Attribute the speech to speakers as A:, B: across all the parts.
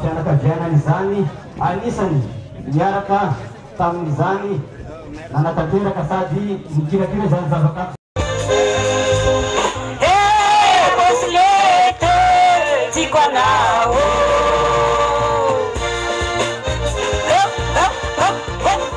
A: fianakaviana izany anisany niaraka tamin'izany nanatanteraka sady nikirakira izany zavakanto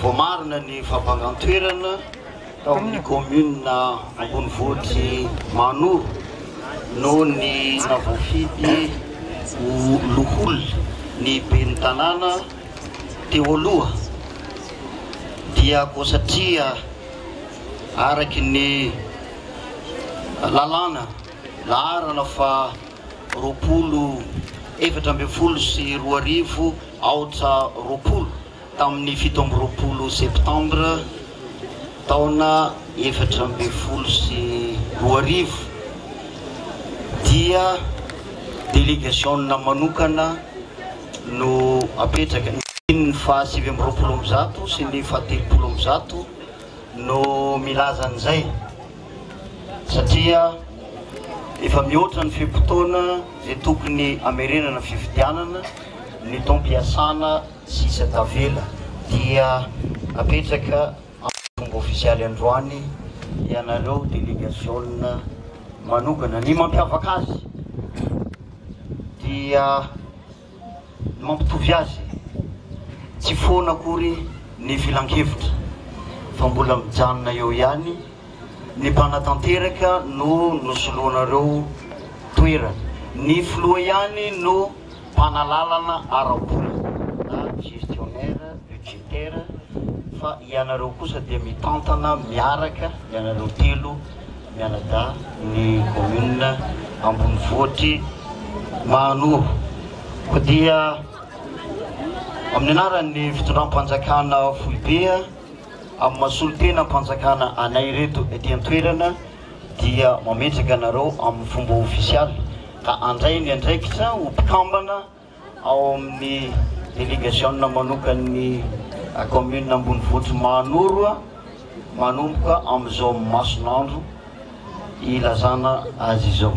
B: Voamarina ny fampangan-toerana tao amin'ny kaominina ambonivohitr'i Mahanoro noho ny navoafidy ho loholona ny ben'ny tanàna teo aloha dia koa satria araka ny lalàna laharana faha roapolo efatra ambin'ny folo sy roa arivo aotra roapolo Tamin'ny fito amby roapolo Septambra taona efatra ambin'ny folo sy roa arivo dia delegasionina manokana no apetraka. Ny faha sivy amby roapolo amby zato sy ny faha telopolo amby zato no milaza an'izay satria efa mihoatra ny fe-potoana izay tokony hamerenana fifidianana ny taom-piasana. Sisa tavela dia apetraka amin'ny fomba ofisialy androany ianareo delegasionina manokana. Ny mampiavaka azy dia ny mampitovy azy, tsy foana akory ny filankevitra fa mbola mijanona eo ihany, ny mpanatanteraka no nosoloanareo toerana, ny filoha ihany no mpanalalana ara-bola na gestionnaire budgétaire fa ianareo kosa dia mitantana miaraka ianareo telo mianadahy ny commune ambonivohitr'i Mahanoro. Koa dia amin'ny anaran'ny fitondram-panjakana foibe amin'ny maha solontenam-panjakana anay ireto ety an-toerana dia mametraka anareo amin'ny fomba ofisialy ka handray ny andraikitra ho mpikambana ao amin'ny delegasiona manokan'ny kaominina ambonivohitr'i Mahanoro manomboka amin'izao mason'andro ilazana azy izao.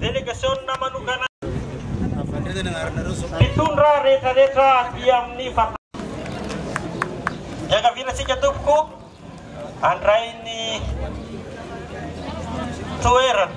C: Delegasiona manokana mpitondra rehetrarehetra aty amin'ny faritra. Iangaviana antsika tompoko handray ny toerana.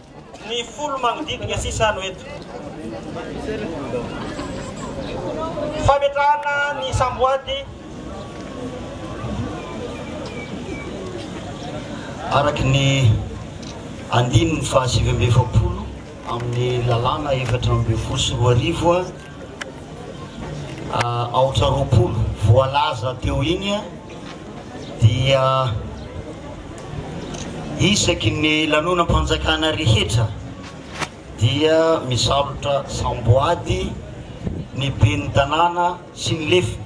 C: Ny folo manodidina sisa no eto. Fametrahana ny samboady.
B: Araka ny andininy fahasivy amby efapolo amin'ny lalàna efatra ambin'ny folo sy roa arivo, aotra roapolo voalaza teo iny dia isaky ny lanonam-panjakana rehetra dia misalotra samboady ny ben'ny tanàna sy ny lefiny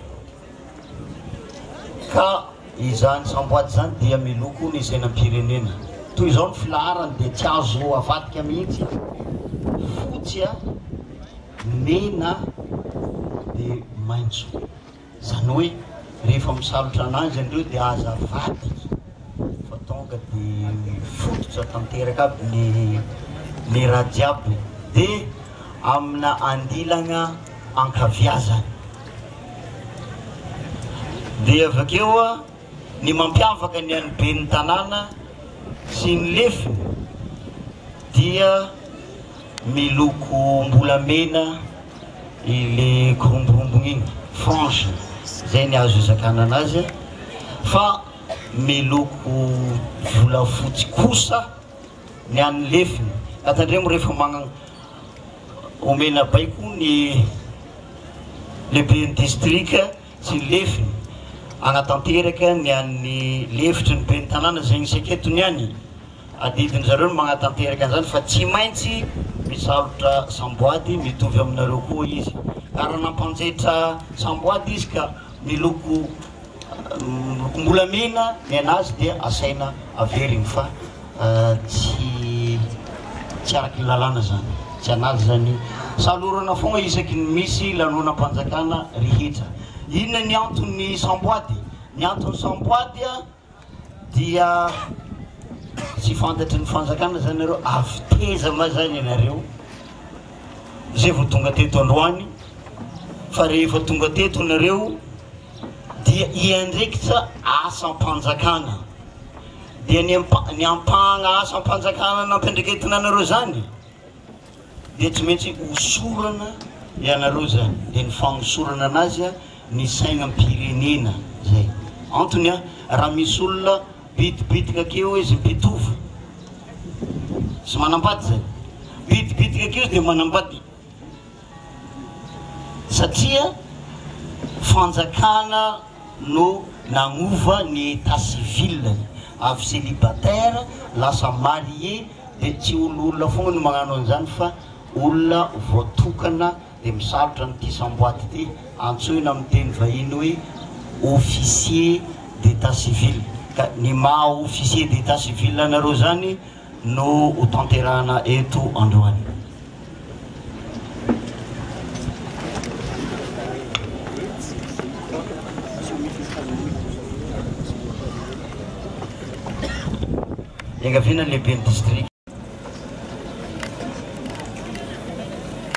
B: Ka izany samboady izany dia miloko ny sainam-pirenena. Toy izao ny filaharany dia tsy azo avadika mihitsy, fotsy, mena dia maitso. Izany hoe rehefa misalotra an'azy ianreo dia aza avadika fa tonga dia mifototra tanteraka aby ny ny raha jiaby dia amina andilana ankaviazana. Dia avy akeo ny mampiavaka ny an'ny ben'ny tanàna sy ny lefiny dia miloko mbolamena ilay goromborombony iny, frange izay ny azo izakana anazy, fa miloko volafotsy kosa ny an'ny lefiny ka tandremo rehefa manan omena baiko ny lehiben'ny distrika sy ny lefiny hanatanteraka ny an'ny lefitry ny ben'ny tanàna izay misy aky eto ny any adidin-dry zareo ny manatanteraka an'izany fa tsy maintsy misalotra samboady mitovy aminareo koa izy ka raha nampanjetra samboady izy ka miloko lokom-bolamena ny an'azy dia asaina averiny fa tsy tsy araka ny lalàna zany tsy an'azy zany salorana foana isaky ny misy lanonam-panjakana rehetra inona ny anton'ny samboady ny anton'ny samboady dia tsy fantatry ny fanjakana zany nareo avy teza ma zany ianareo zay vao tonga teto androany fa rehefa tonga teto nareo dia iandraikitsa asam-panjakana dia ny ampahana asam-panjakana nampiandraiketina anareo zany dia tsy maintsy hosorana ny anareo izany, dia ny fanosorana anazy a ny sainam-pirenena zay, antony a raha misy olona bidibidiky akeo izy mpitovo sy manambady zay, bidibidiky akeo izy dia manambady satria fanjakana no nanova ny etat civil-ny, avy celibataire lasa marie dia tsy olona olona foana no magnano an'izany fa olona voatokana dia misalotra an'ity samboady ity antsoina amin'ny teny vahiny hoe officier d'état civil ka ny maha officier d'état civil anareo izany no ho tanterahana eto androany. Iangaviana ny
D: lehiben'ny distrika.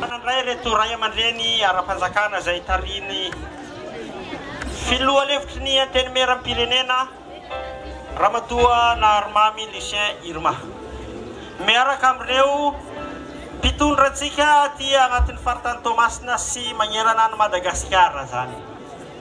C: Manandray ireto Ray aman-dReny ara-panjakana izay tarihin'ny Filoha lefitry ny Antenimieram-pirenena, Ramatoa Naharimamy Lucien Irma. Miaraka amin'ireo Mpitondra antsika aty anatin'ny Faritany Toamasina sy magnerana an'i Madagasikara izany.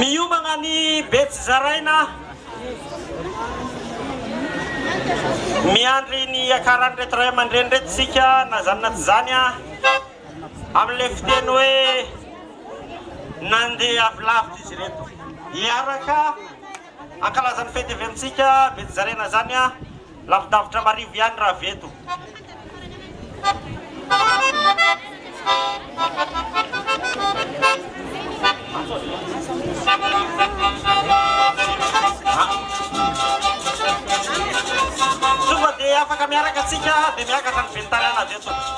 C: Miomagna ny Betsizaraina miandry ny hiakaran'ireto ray aman-dreny ireto isika na izany na tsy izany amin'ilay fiteny hoe nandeha avy lavitra izy ireto hiaraka. Hankalaza ny fety avy amintsika Betjaraina izany an! Lavidavitra marivo ihany raha avy eto. Tonga dia afaka miaraka antsika dia miakatra ny ben'ny tanàna
E: avy
B: eto.